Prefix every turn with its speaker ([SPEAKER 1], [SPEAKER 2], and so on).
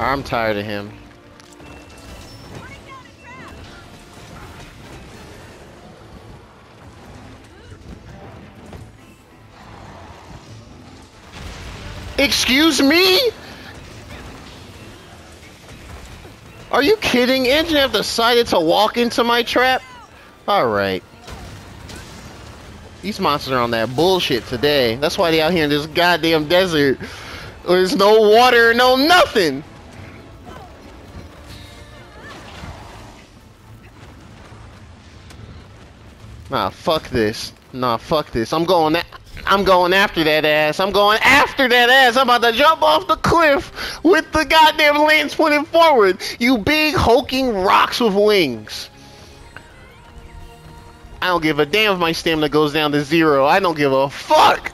[SPEAKER 1] I'm tired of him. Excuse me? Are you kidding? Anjanath have decided to walk into my trap? Alright. These monsters are on that bullshit today. That's why they out here in this goddamn desert. There's no water, no nothing. Nah, fuck this. Nah, fuck this. I'm going. I'm going after that ass. I'm going after that ass. I'm about to jump off the cliff with the goddamn lens pointed forward. You big hulking rocks with wings. I don't give a damn if my stamina goes down to zero. I don't give a fuck.